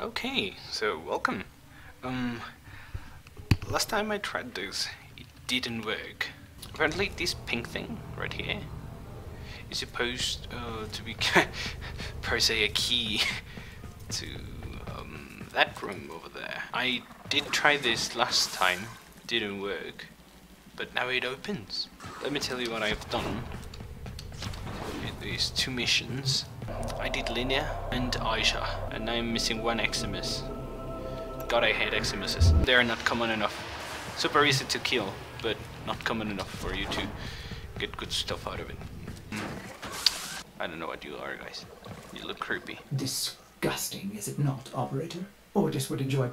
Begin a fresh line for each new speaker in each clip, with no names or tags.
Okay, so welcome. Um, last time I tried this, it didn't work. Apparently this pink thing right here is supposed uh, to be per se a key to um, that room over there. I did try this last time, didn't work, but now it opens. Let me tell you what I've done these two missions. I did Linea and Aisha, and I'm missing one Eximus. God, I hate Eximuses. They're not common enough. Super easy to kill, but not common enough for you to get good stuff out of it. Hmm. I don't know what you are, guys. You look creepy.
Disgusting, is it not, Operator? Ordis would enjoy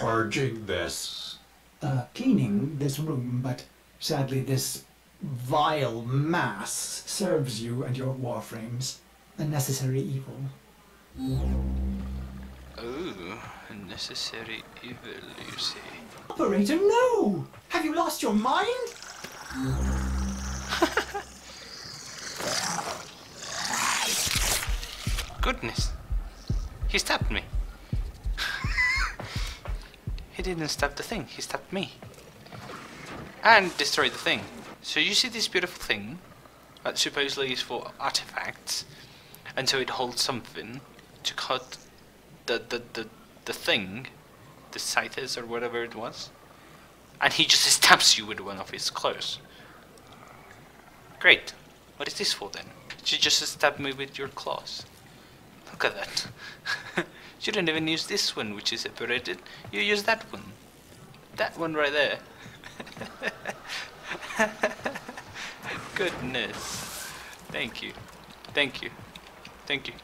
Purging this.
uh, cleaning this room, but sadly this vile mass serves you and your warframes. A necessary evil.
Oh, a necessary evil, you see.
Operator, no! Have you lost your mind?
Goodness. He stabbed me. he didn't stab the thing, he stabbed me. And destroyed the thing. So you see this beautiful thing that supposedly is for artifacts, and so it holds something to cut the the the, the thing, the scythes or whatever it was, and he just stabs you with one of his claws. Great. What is this for then? You just stab me with your claws. Look at that. you didn't even use this one, which is separated. You use that one. That one right there. Goodness. Thank you. Thank you. Thank you.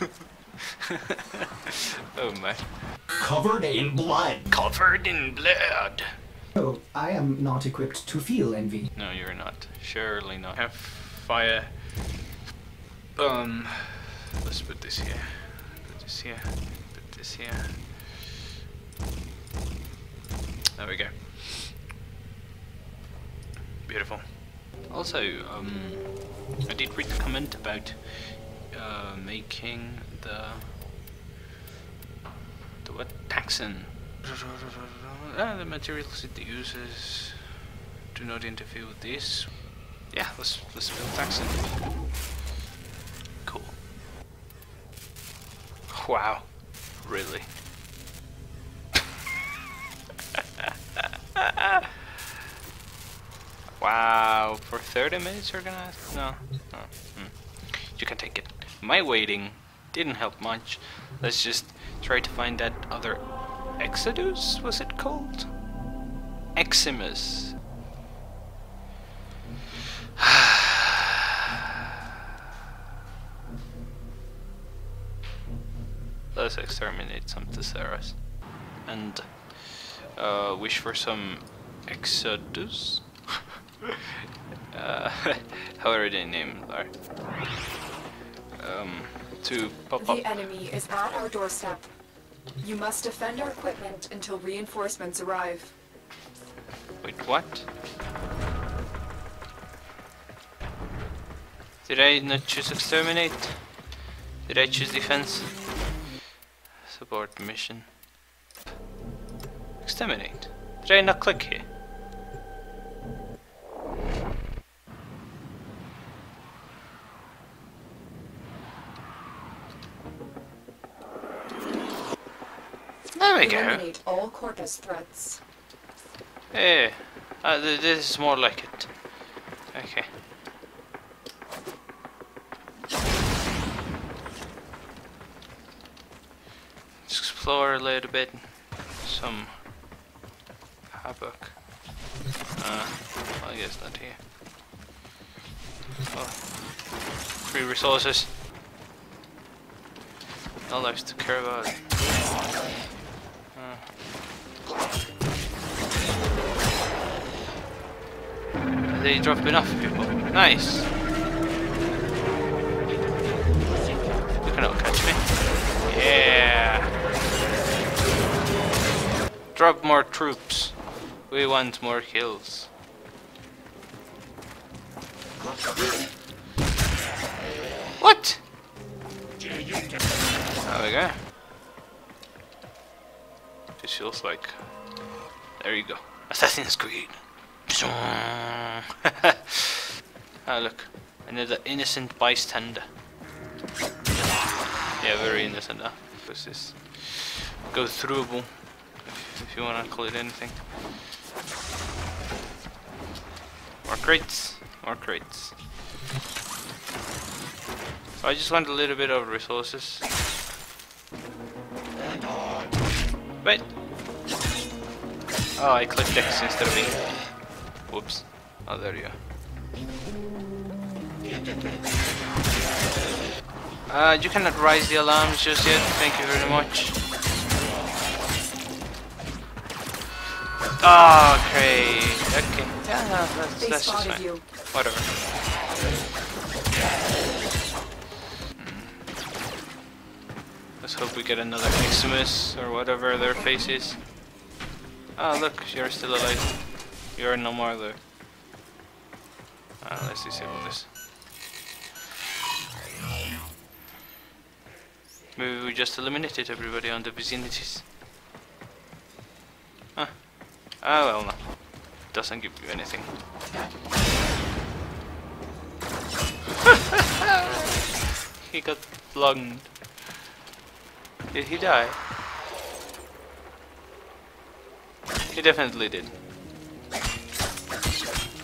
oh my.
Covered in blood.
Covered in blood.
Oh, I am not equipped to feel envy.
No, you're not. Surely not. Have fire. Um, let's put this here. Put this here. Put this here. There we go. Beautiful. Also, um, I did read the comment about uh, making the the what taxon. Ah, the materials it uses do not interfere with this. Yeah, let's let's build taxon. Cool. Wow, really. wow, for 30 minutes you're gonna no, no. Hmm. You can take it. My waiting didn't help much. Let's just try to find that other Exodus was it called? Eximus. Let's exterminate some Tesseras. And uh, wish for some Exodus? uh, however they named are. Um, to pop up.
The enemy is at our doorstep. You must defend our equipment until reinforcements arrive.
Wait, what? Did I not choose exterminate? Did I choose defense? Support mission. Exterminate. Did I not click here? We go.
Eliminate all Corpus threats.
Hey, uh, th this is more like it. Okay. Let's explore a little bit. Some havoc. Uh, well, I guess not here. Oh, free resources. No lives to care about. They drop enough people. Nice. You cannot catch me. Yeah. Drop more troops. We want more kills. What? There we go. This feels like. There you go. Assassin's Creed. ah, look. Another innocent bystander. Yeah, very innocent. Huh? What's this? Go throughable. If, you want to call it anything. More crates. More crates. So I just want a little bit of resources. Wait. Oh, I clicked X instead of E. Whoops. Oh, there you go. Uh, you cannot raise the alarms just yet. Thank you very much. Oh, okay. Okay. Yeah, no, that's,
They
that's just fine.
you.
Whatever. Hmm. Let's hope we get another Xmas or whatever their face is. Oh look, you're still alive. You're no more there. Ah, let's disable this. Maybe we just eliminated everybody on the vicinities. Huh. Ah well no. Doesn't give you anything. he got lunged. Did he die? He definitely did.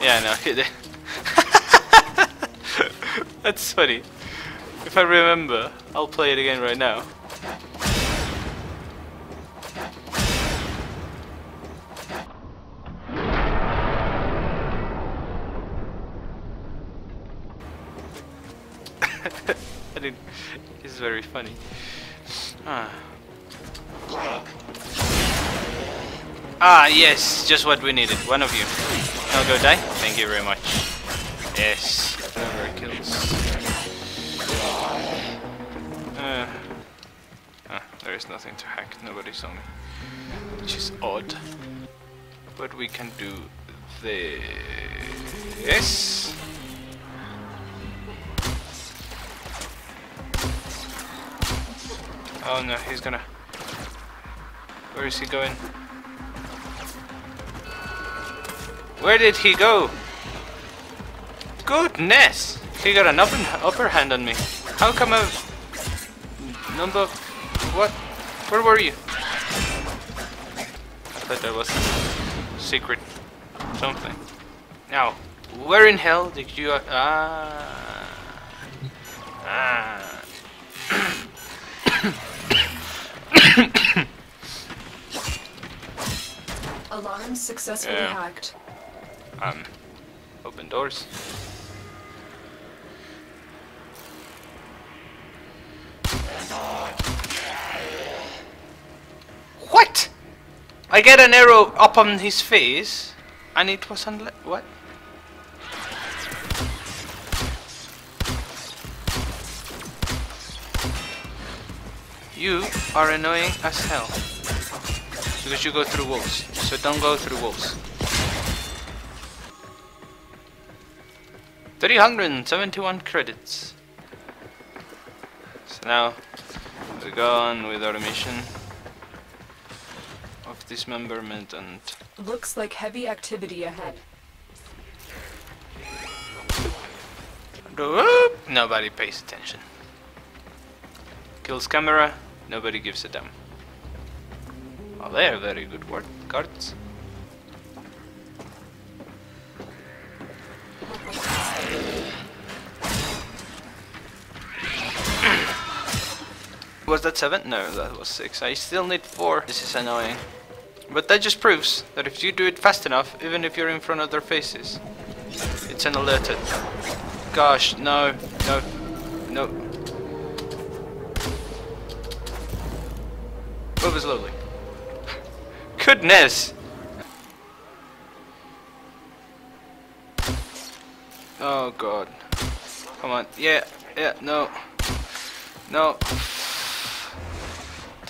Yeah, he did. That's funny. If I remember, I'll play it again right now. I didn't. It's very funny. Ah. Ah, yes, just what we needed. One of you. Now go die. Thank you very much. Yes, kills. Uh, ah, there is nothing to hack. Nobody saw me. Which is odd. But we can do this. Oh no, he's gonna. Where is he going? Where did he go? Goodness! He got an upper, upper hand on me. How come a number? What? Where were you? I thought that was secret something. Now, where in hell did you? Ah. Ah.
Alarm successfully
Yeah.
hacked.
Um, open doors. What? I get an arrow up on his face, and it was on what? You are annoying as hell. Because you go through walls. So don't go through walls. 371 credits. So now we go on with our mission of dismemberment and
Looks like heavy activity ahead.
Nobody pays attention. Kills camera, nobody gives a damn. Oh, they are very good word cards. Was that seven? No, that was six. I still need four. This is annoying. But that just proves that if you do it fast enough, even if you're in front of their faces, it's an alerted. Gosh, no, no, no. Move slowly. Goodness! Oh god. Come on. Yeah, yeah, no. No.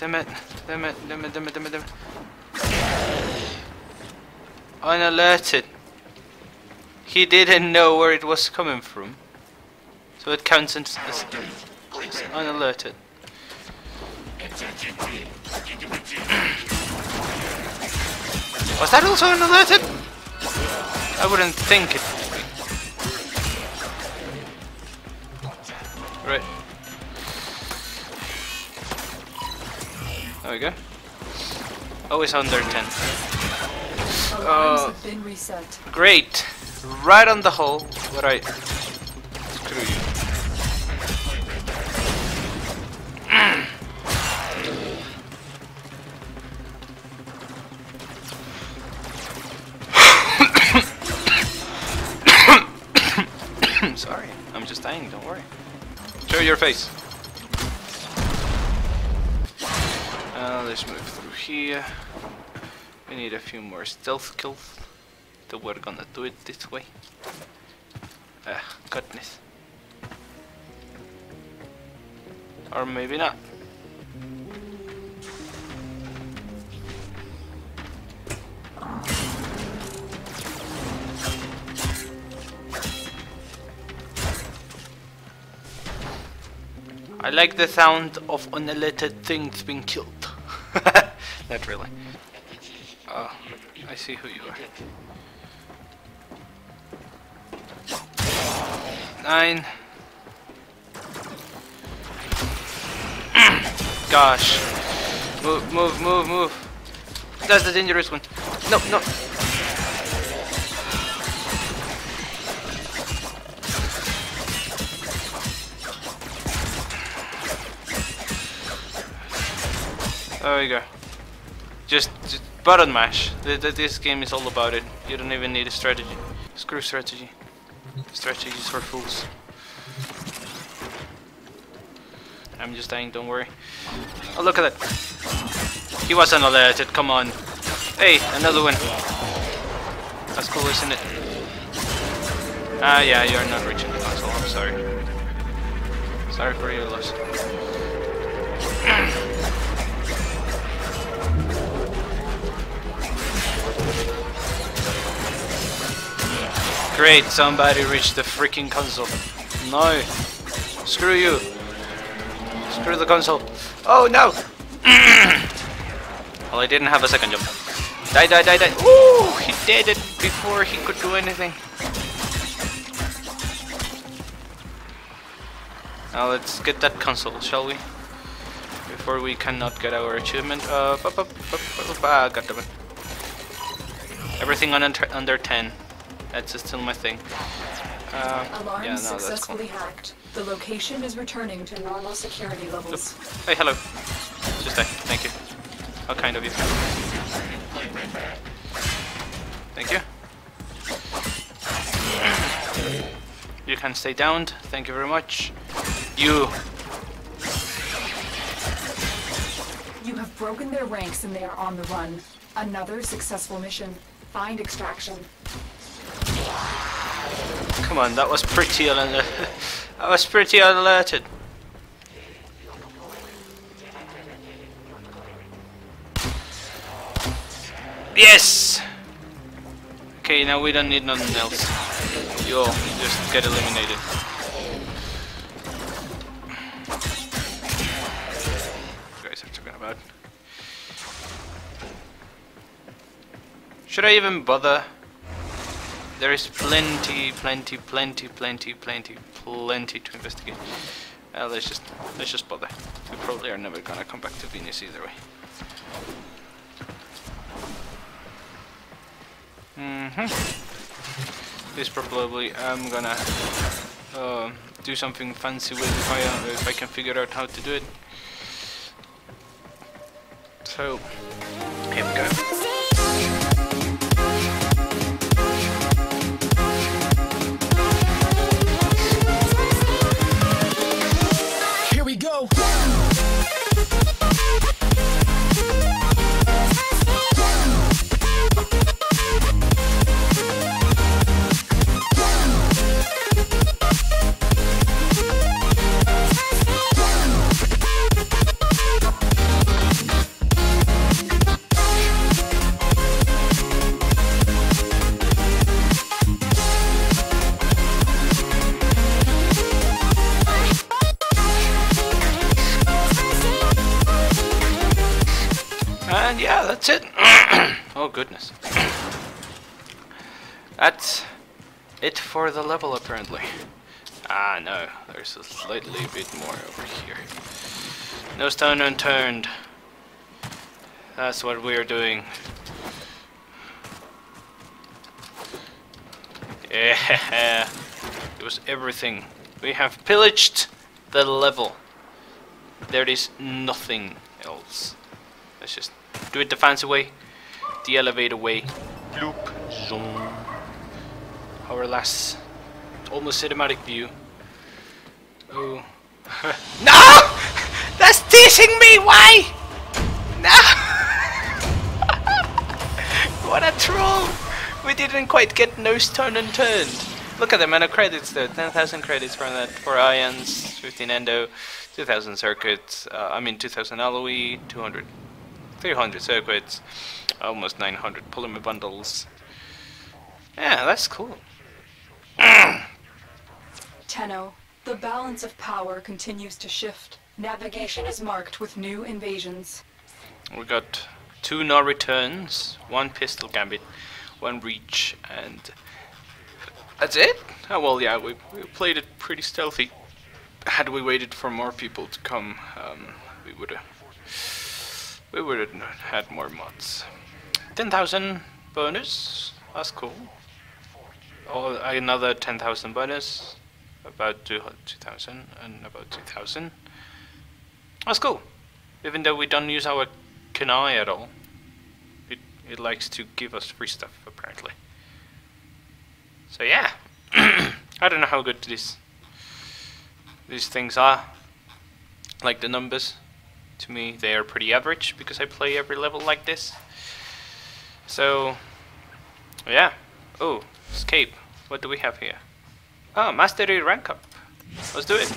Damn it. Damn it, damn it, damn it, damn it, damn it. Unalerted. He didn't know where it was coming from. So it counts as, as, unalerted. Was that also an alerted? I wouldn't think it would be. Right. There we go. Always under 10.
Alarms
Uh,
reset.
Great! Right on the hole where I... Screw you. Sorry, I'm just dying, don't worry. Show your face. Uh, let's move through here. We need a few more stealth kills. So we're gonna do it this way. Ah, goodness. Or maybe not. I like the sound of unalerted things being killed. Not really. I see who you are. Nine. Gosh. Move, move, move, move. That's the dangerous one. No, no. There we go. Just, just button mash. Th th this game is all about it. You don't even need a strategy. Screw strategy. Strategies for fools. I'm just dying, don't worry. Oh, look at that. He wasn't alerted, come on. Hey, another one. That's cool, isn't it? Ah, yeah, you're not reaching the console, I'm sorry. Sorry for your loss. Great, somebody reached the freaking console. No. Screw you. Screw the console. Oh no! well, I didn't have a second jump. Die, die, die, die. Ooh, he did it before he could do anything. Now let's get that console, shall we? Before we cannot get our achievement. Uh, bup, bup, bup, bup, bup, ah, goddammit. Everything under, under 10. That's still my thing. Uh,
Alarm
yeah, no, that's cool.
hacked. The location is returning to normal security levels.
Hey, hello. Just that. Thank you. How kind of you. Thank you. You can stay downed. Thank you very much. You.
You have broken their ranks and they are on the run. Another successful mission. Find extraction.
Come on, that was pretty un- That was pretty unalerted. Yes! Okay, now we don't need nothing else. All just get eliminated. You guys are talking about. Should I even bother? There is plenty, plenty, plenty, plenty, plenty, plenty to investigate. Uh, let's just let's just bother. We probably are never gonna come back to Venus either way. Mm-hmm. This probably I'm gonna uh, do something fancy with if I uh, if I can figure out how to do it. So here we go. For the level apparently. Ah no, there's a slightly bit more over here. No stone unturned. That's what we're doing. Yeah, it was everything. We have pillaged the level. There is nothing else. Let's just do it the fancy way, the elevator way. Loop zone. Our last, almost cinematic view. Oh. no! That's teasing me! Why? No! what a troll! We didn't quite get nose turned and turned. Look at the amount of credits though. 10,000 credits for that. For Ions, 15 Endo, 2,000 circuits. Uh, I mean 2,000 alloy, 200, 300 circuits, almost 900 polymer bundles. Yeah, that's cool.
Tenno, the balance of power continues to shift. Navigation is marked with new invasions.
We got two no returns, one pistol gambit, one reach, and that's it. Oh well, yeah, we, we played it pretty stealthy. Had we waited for more people to come, um, we would have we would have had more mods. Ten thousand bonus. That's cool. Oh, another ten thousand bonus. About two thousand and about two thousand. That's cool. Even though we don't use our Kanai at all. It, it likes to give us free stuff, apparently. So yeah. I don't know how good these, these things are. Like the numbers. To me, they are pretty average, because I play every level like this. So, yeah. Oh, escape. What do we have here? Oh, Mastery rank up. Let's do it.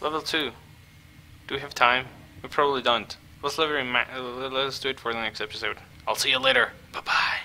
Level 2. Do we have time? We probably don't. Let's, uh, let's do it for the next episode. I'll see you later. Bye bye.